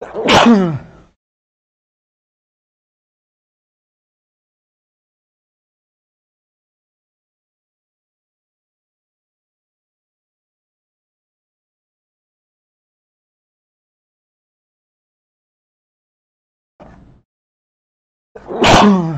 嗯。嗯。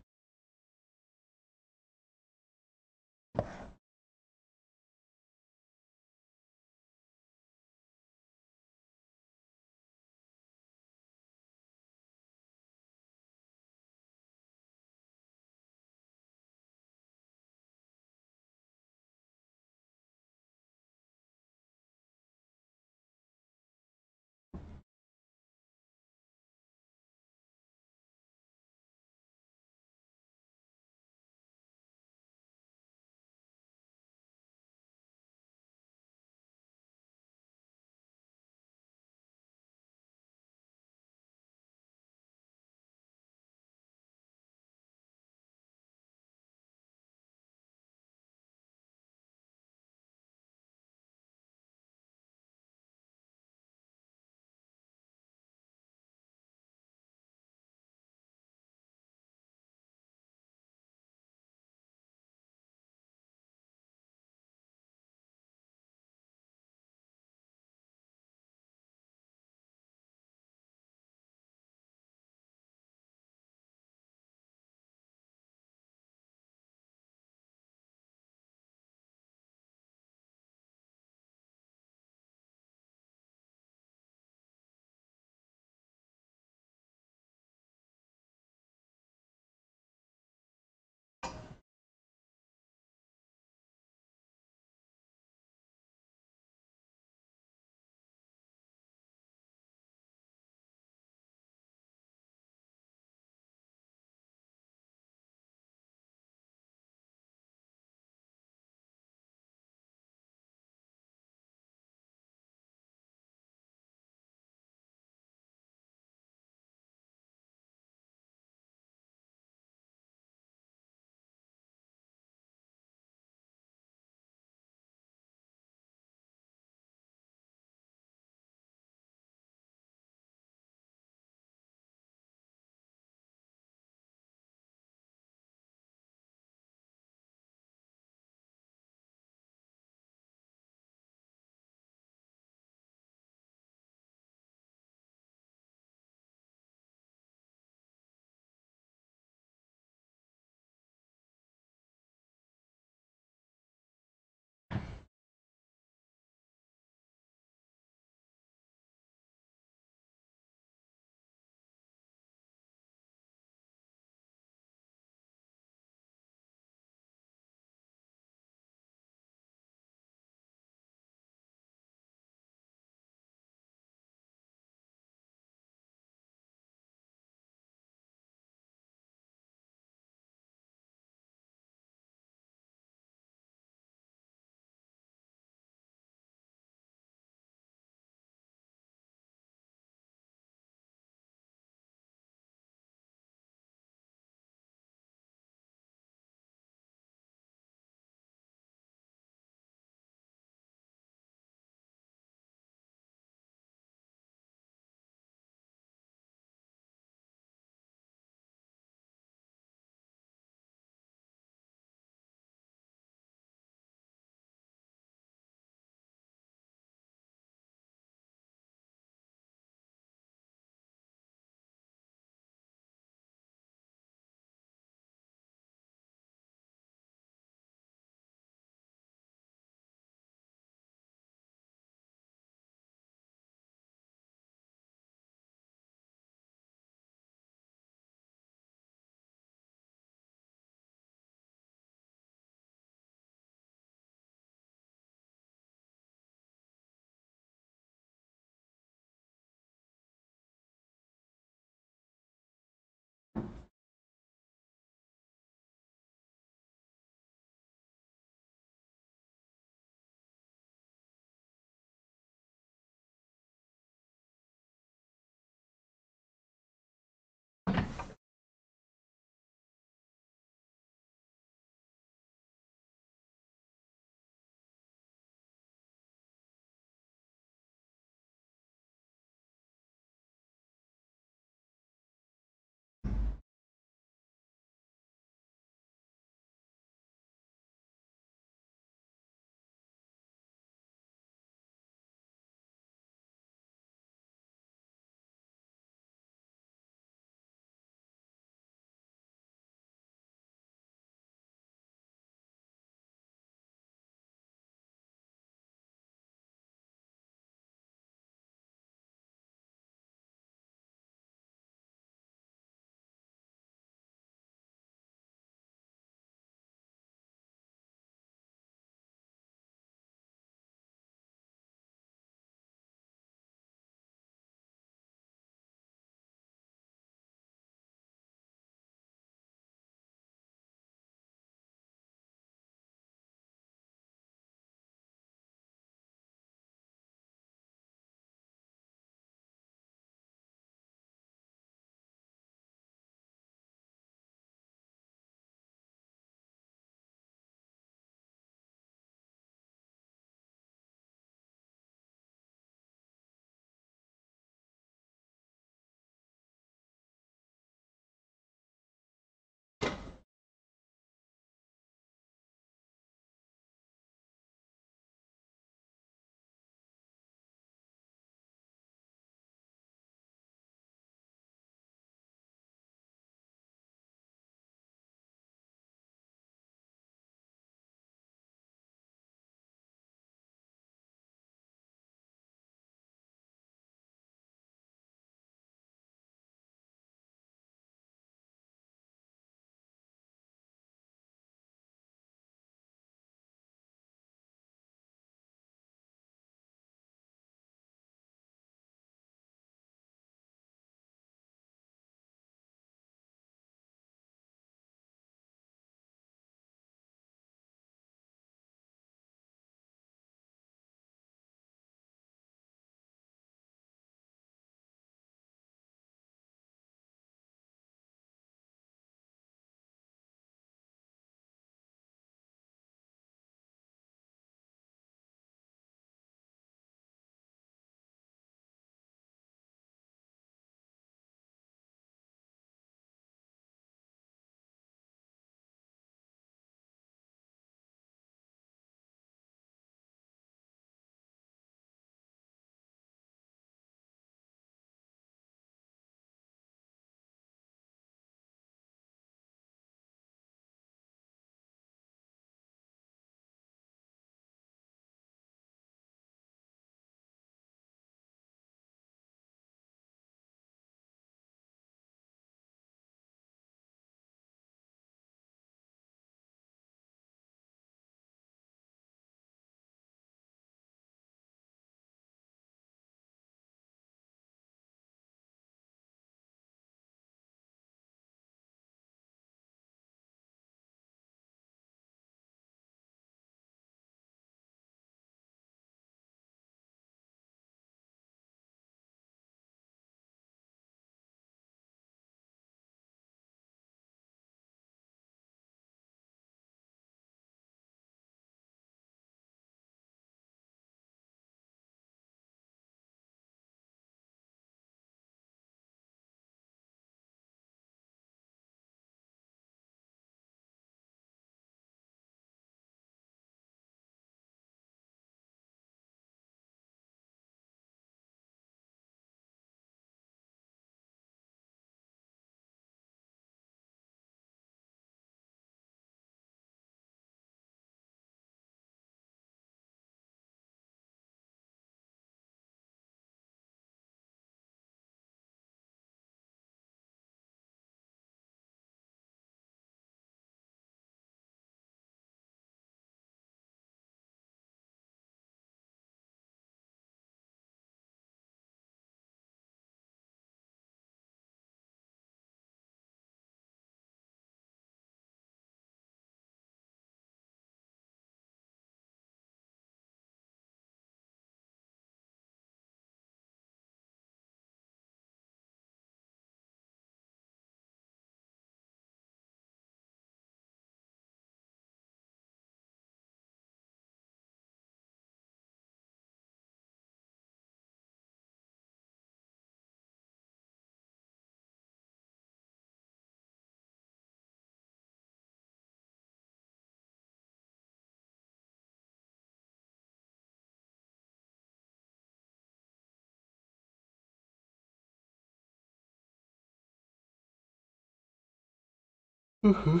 Ooh.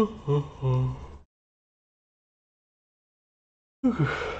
嗯嗯嗯。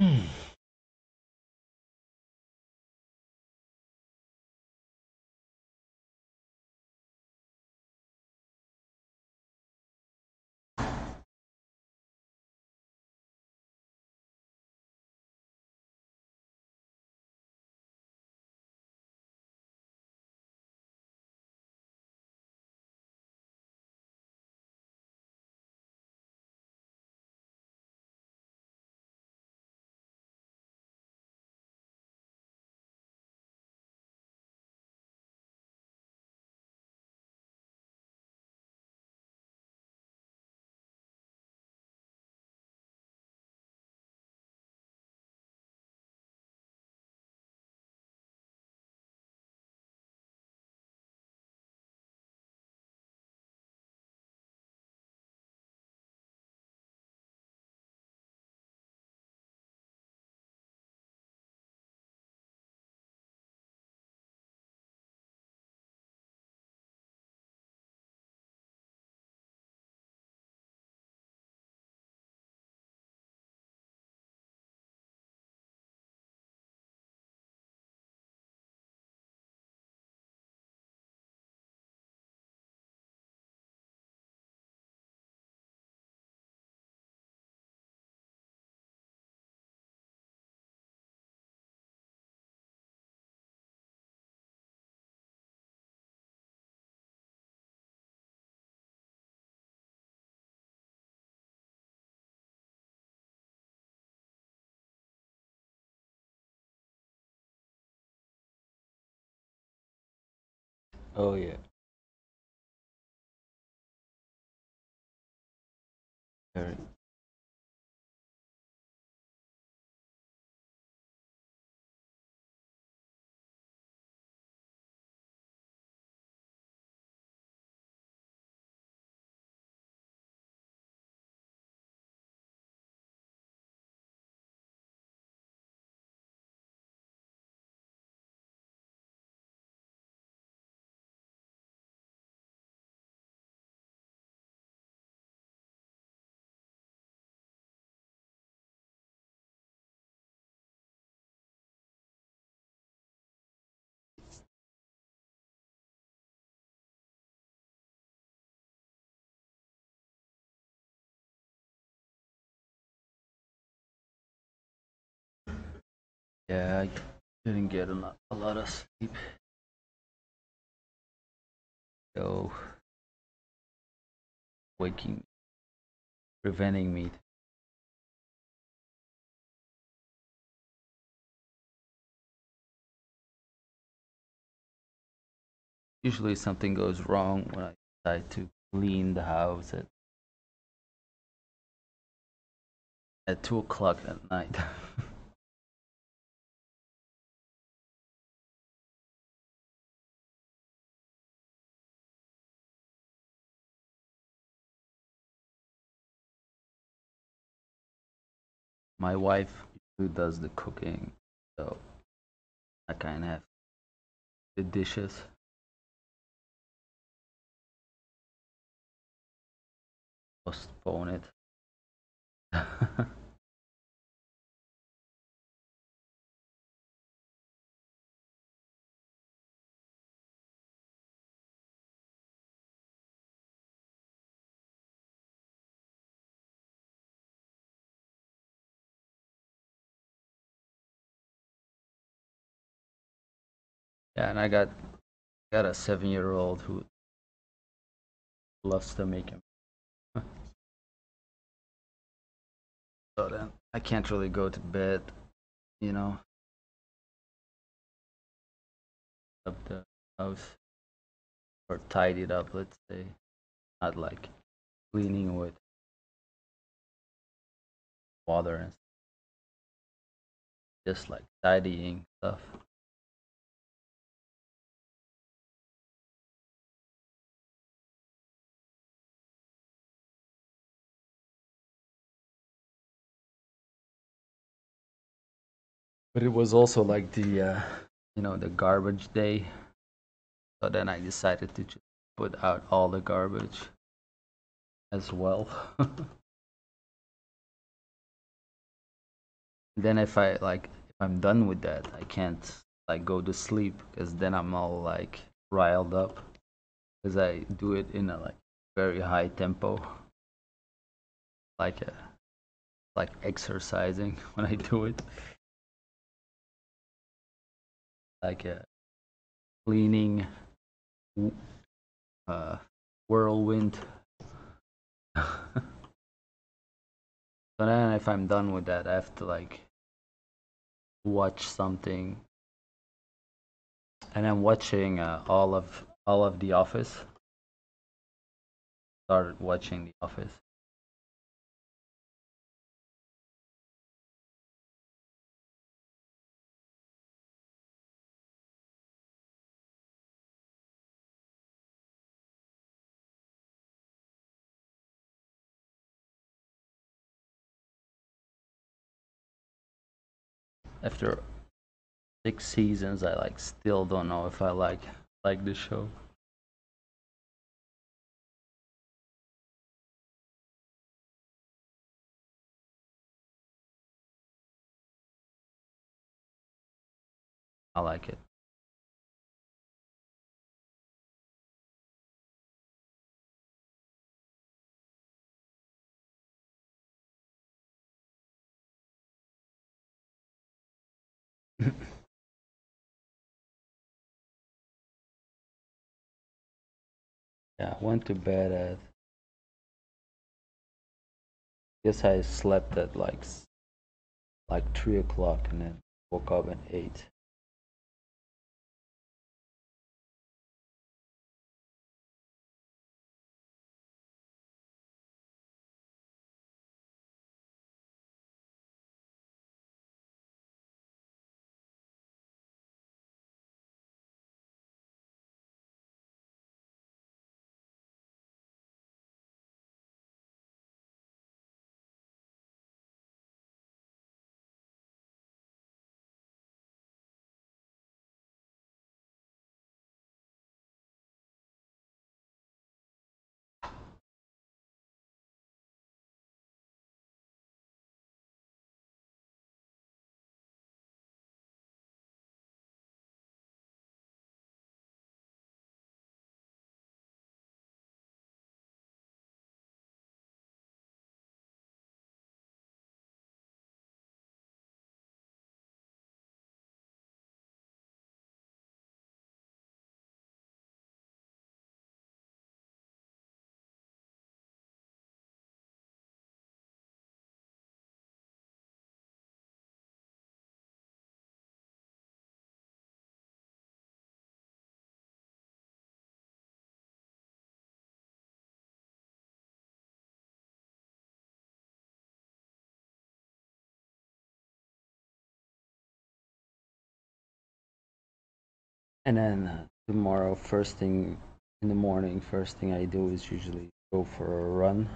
Mhm. Oh yeah. Very. Yeah, I didn't get a lot, a lot of sleep. So waking, preventing me. Usually something goes wrong when I decide to clean the house at at two o'clock at night. My wife who does the cooking, so I kind of have the dishes. Postpone it. yeah, and I got got a seven year old who loves to make him. so then I can't really go to bed, you know, up the house or tidy it up, let's say. Not like cleaning with water and just like tidying stuff. But it was also like the, uh, you know, the garbage day. So then I decided to just put out all the garbage as well. then if I like if I'm done with that, I can't like go to sleep because then I'm all like riled up because I do it in a like very high tempo, like a like exercising when I do it, like a cleaning uh, whirlwind. so then if I'm done with that, I have to like watch something. And I'm watching uh, all of all of The Office. Started watching The Office. After six seasons, I like still don't know if I like like the show. I like it. Yeah, I went to bed at. Guess I slept at like like three o'clock and then woke up at eight. And then uh, tomorrow, first thing in the morning, first thing I do is usually go for a run.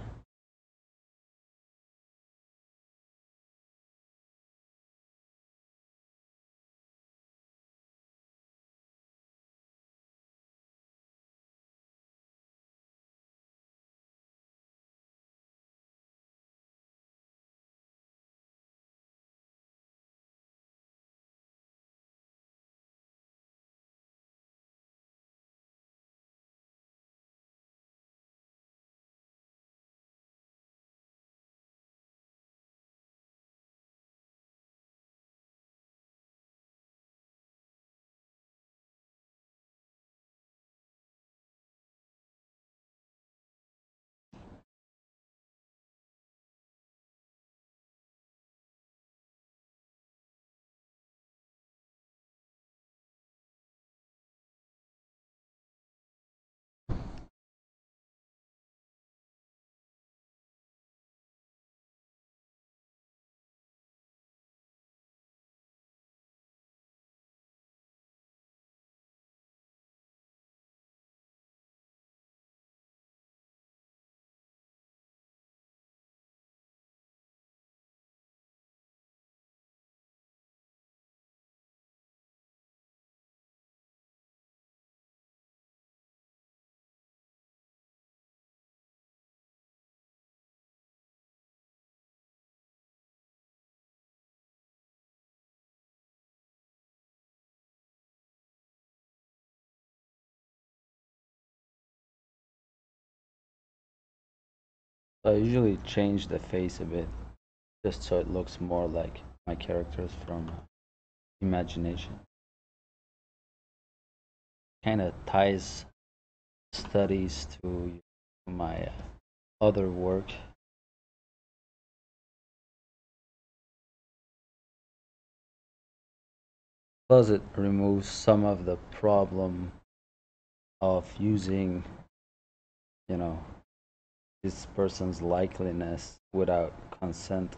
I usually change the face a bit, just so it looks more like my characters from imagination. Kind of ties studies to my other work. Plus, it removes some of the problem of using, you know, this person's likeliness without consent.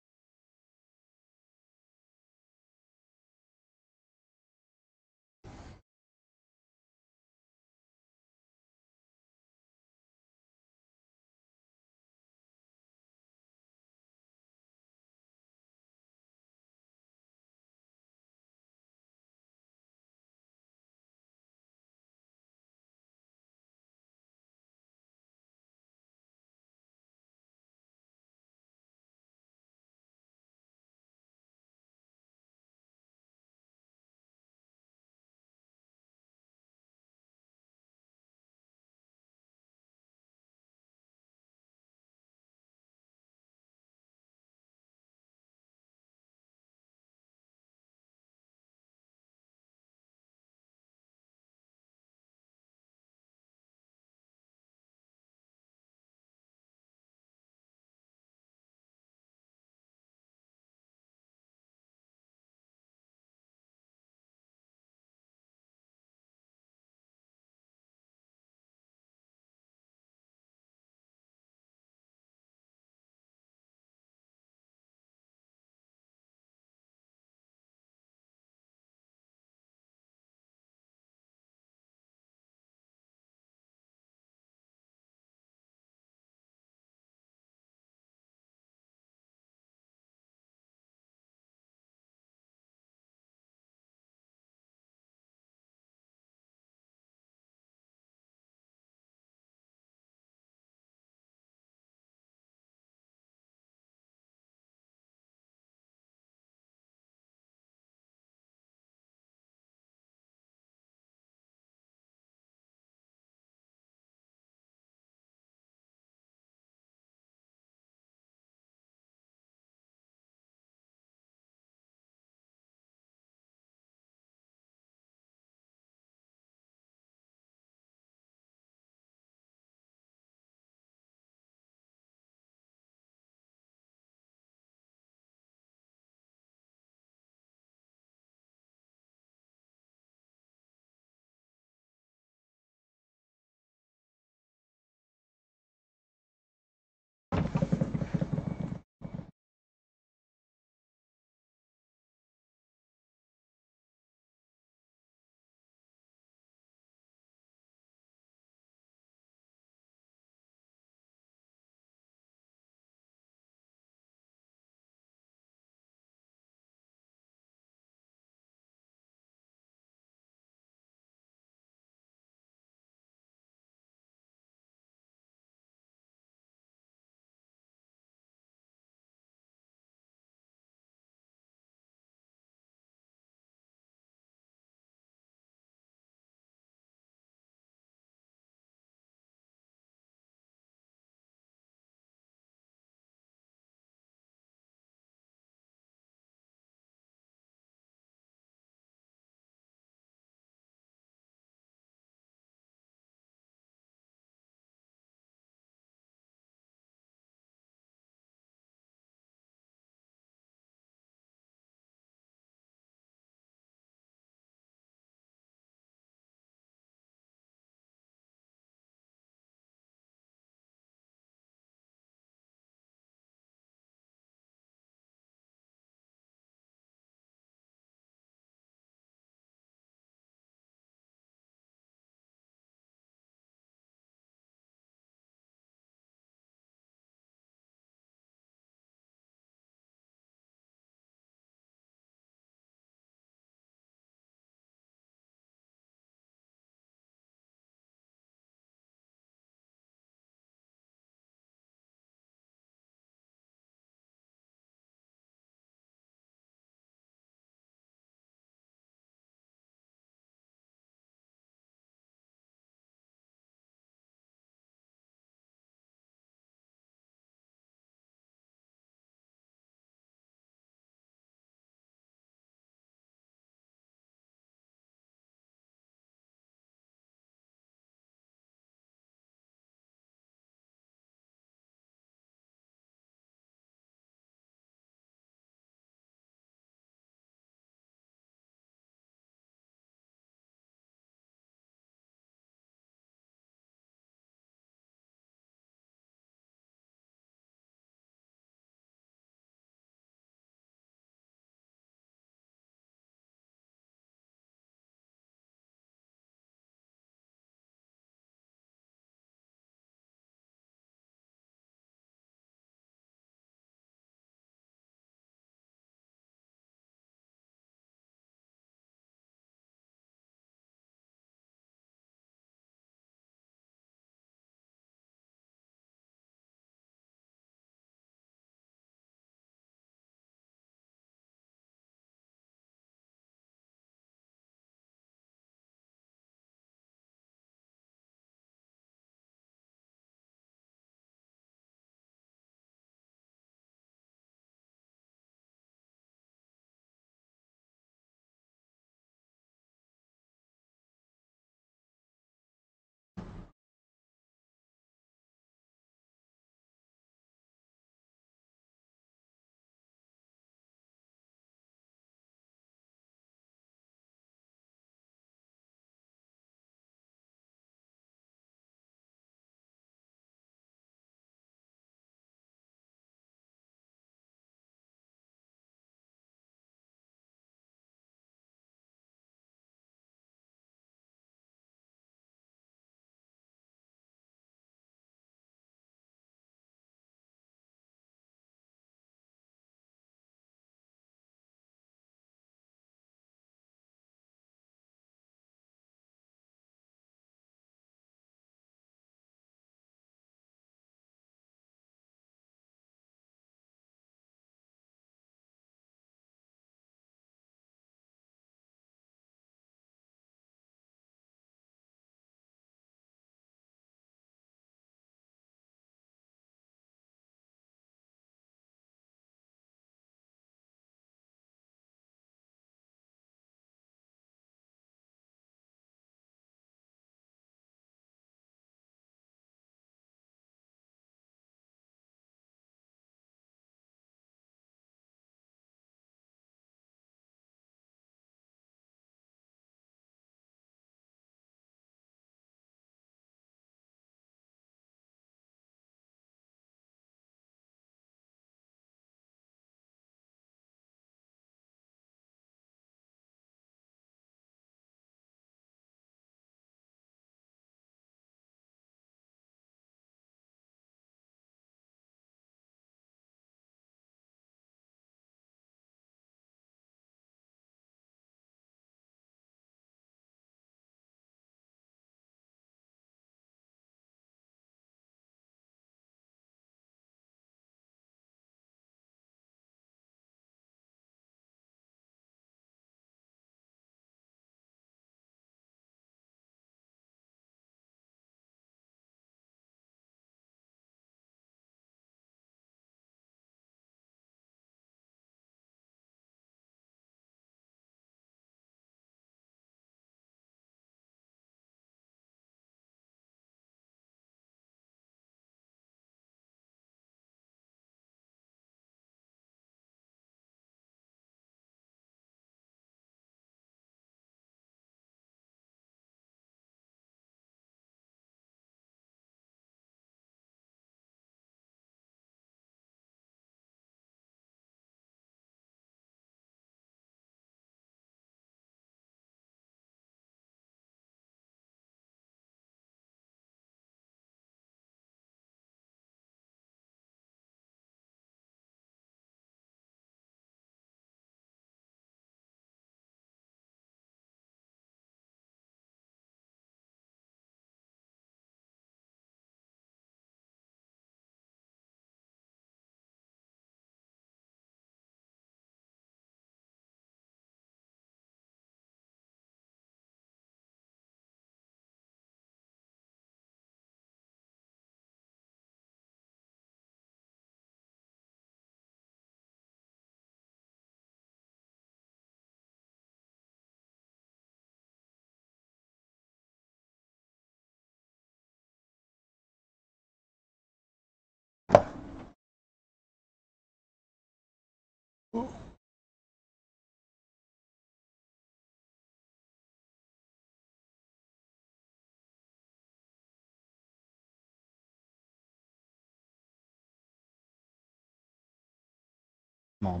Small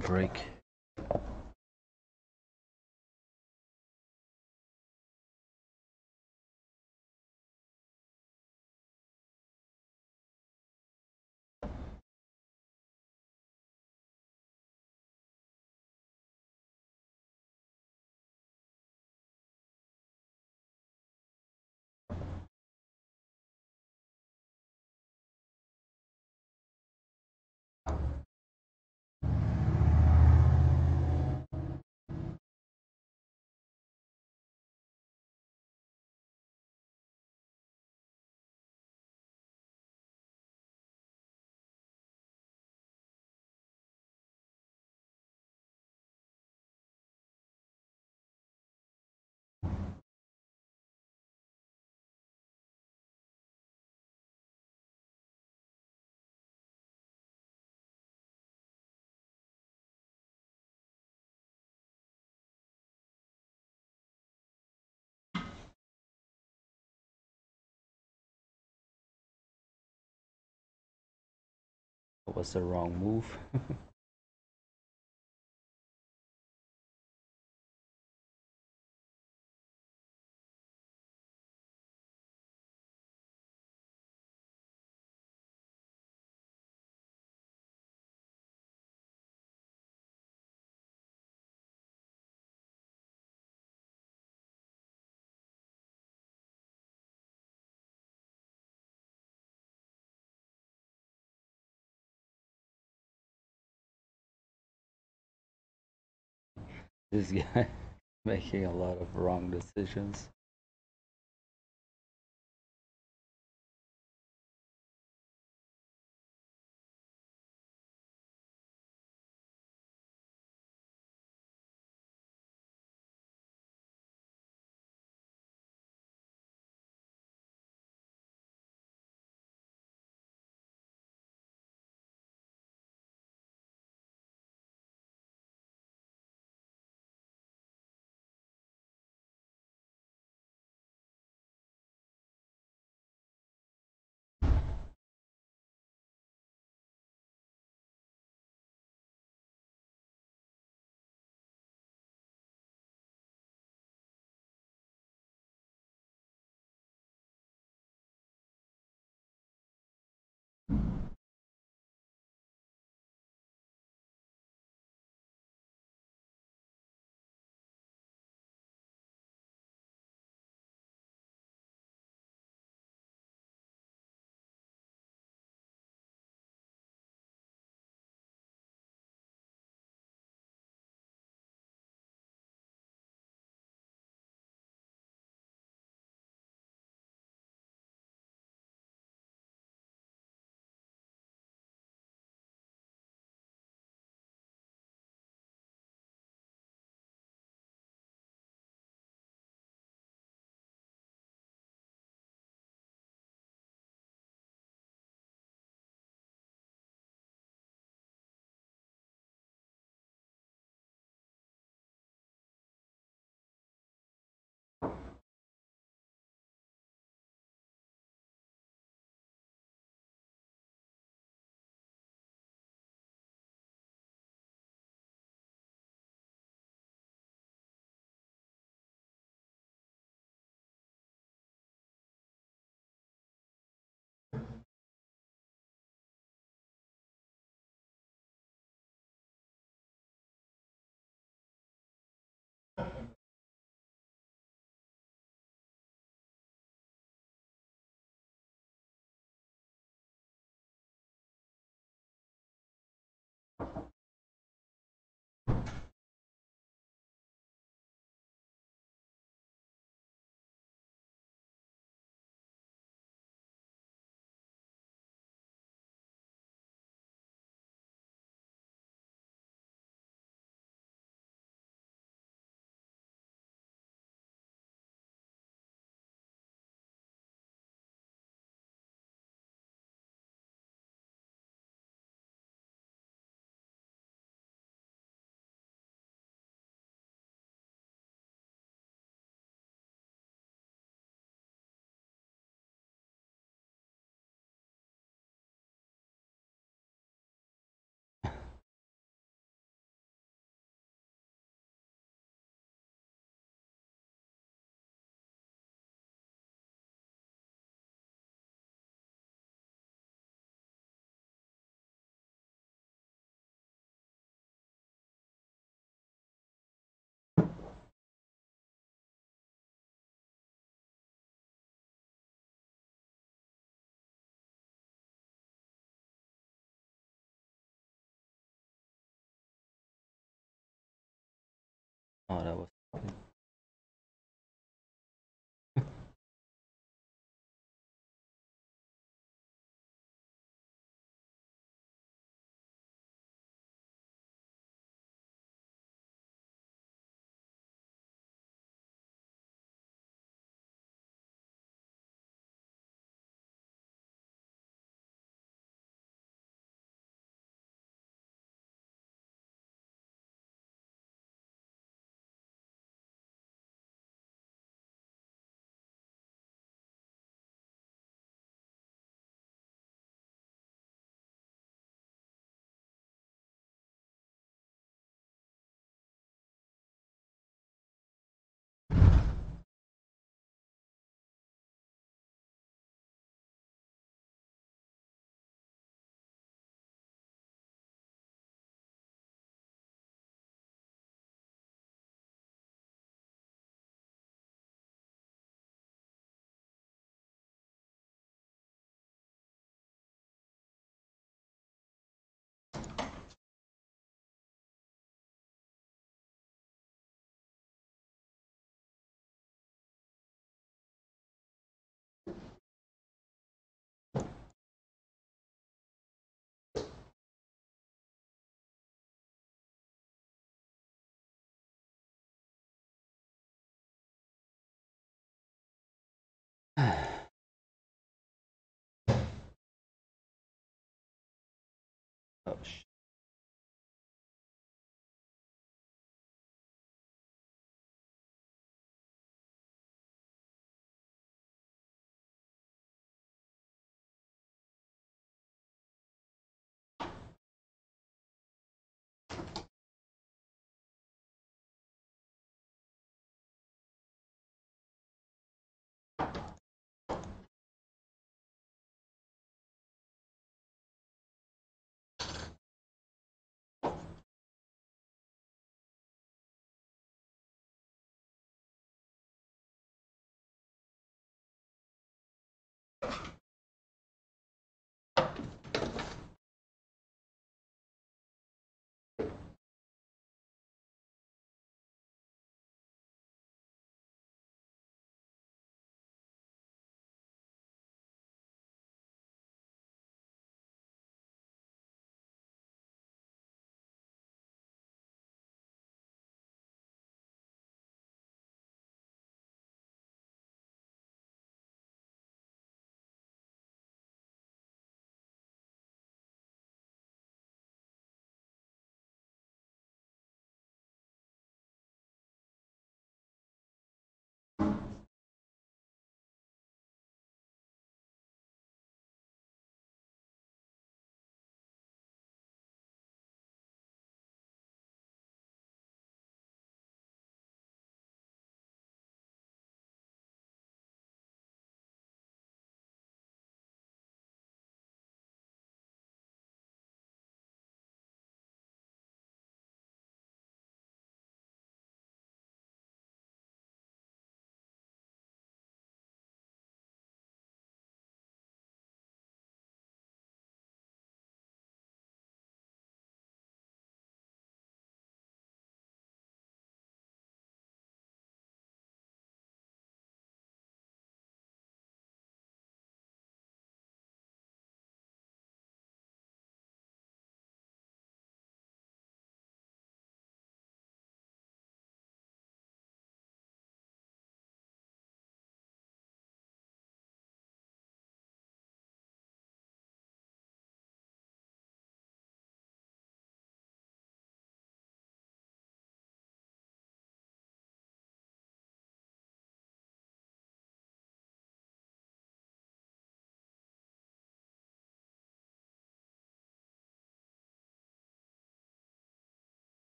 was the wrong move. this guy making a lot of wrong decisions. Oh, Oh, sh-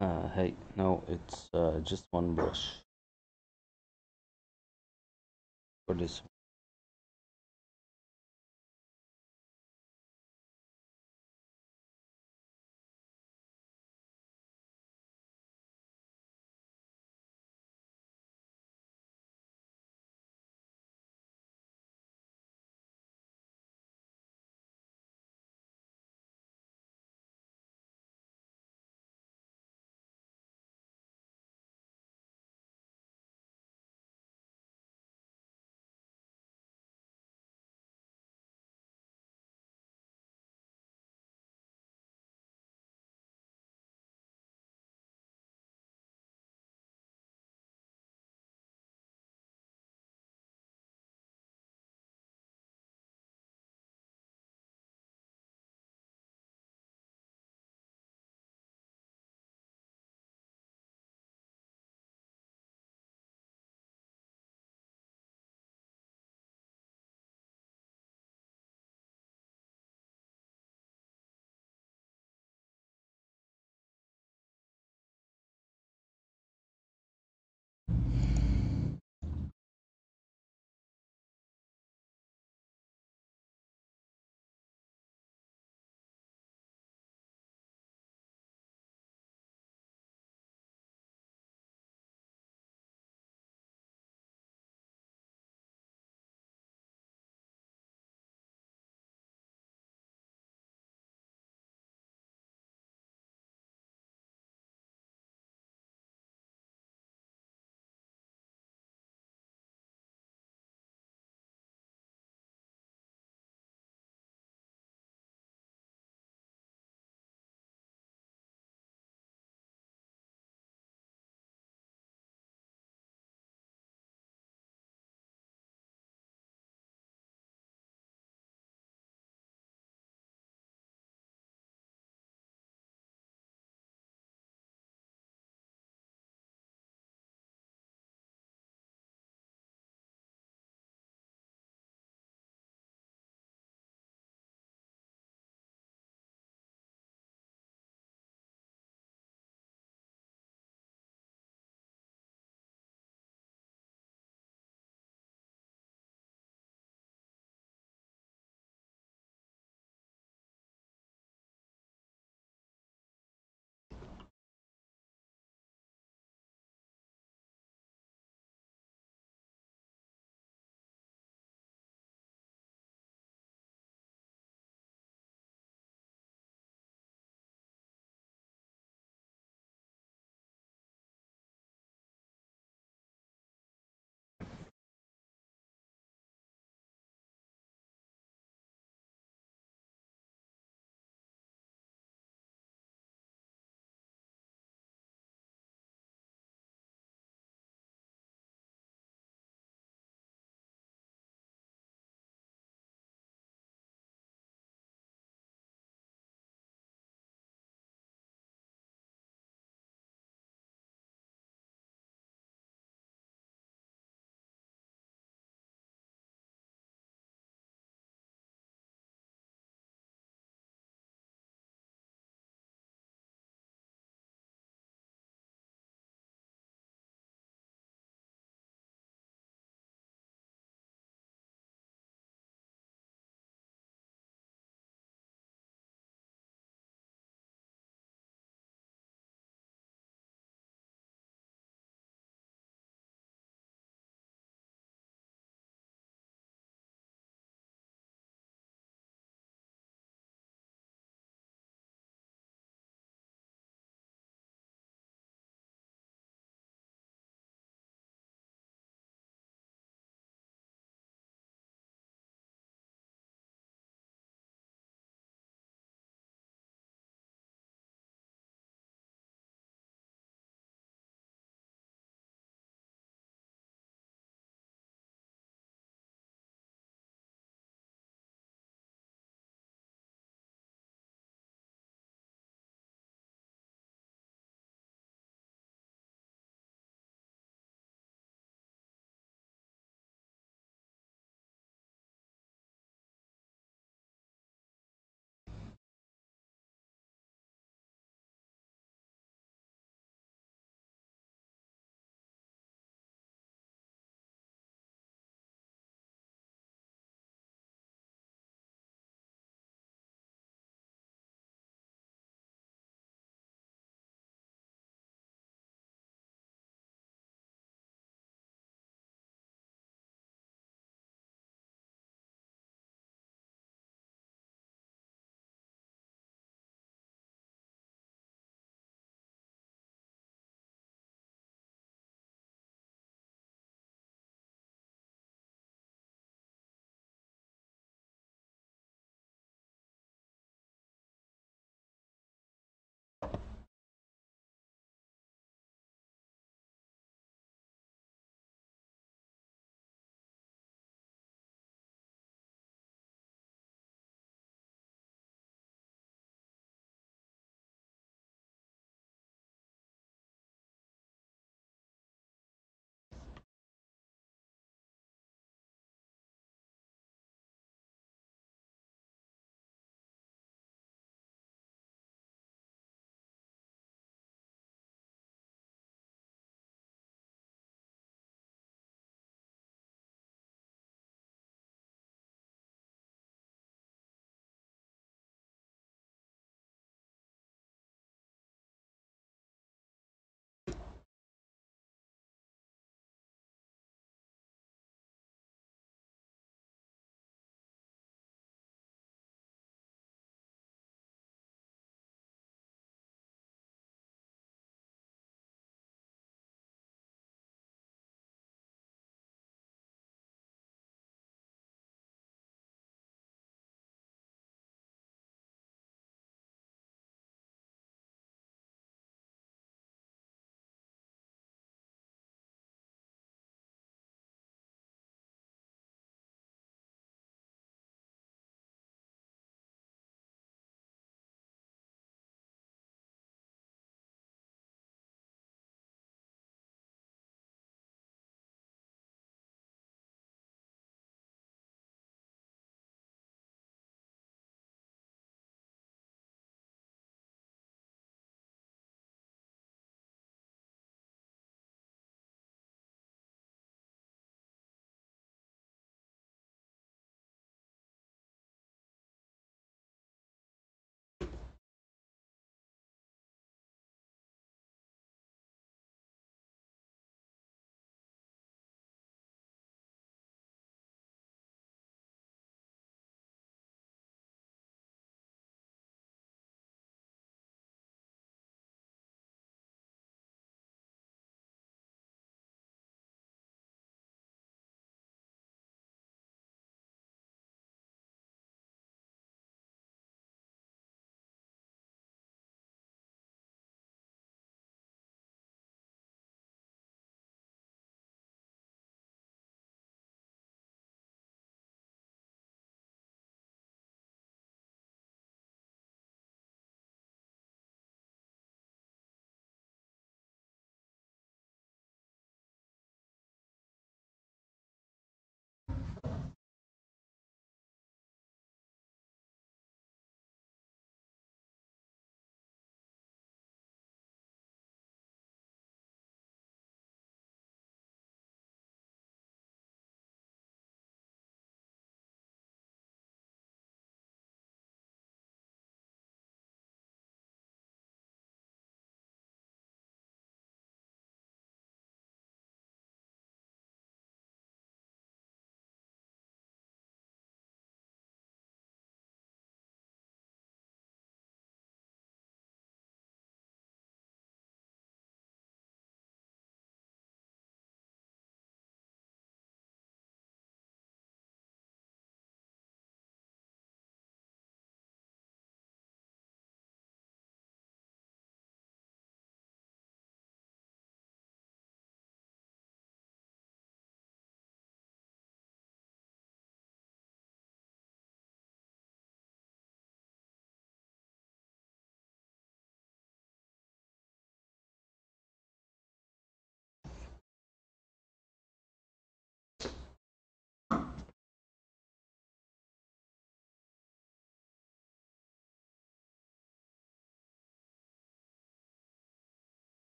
Uh, hey, no, it's uh, just one brush. For this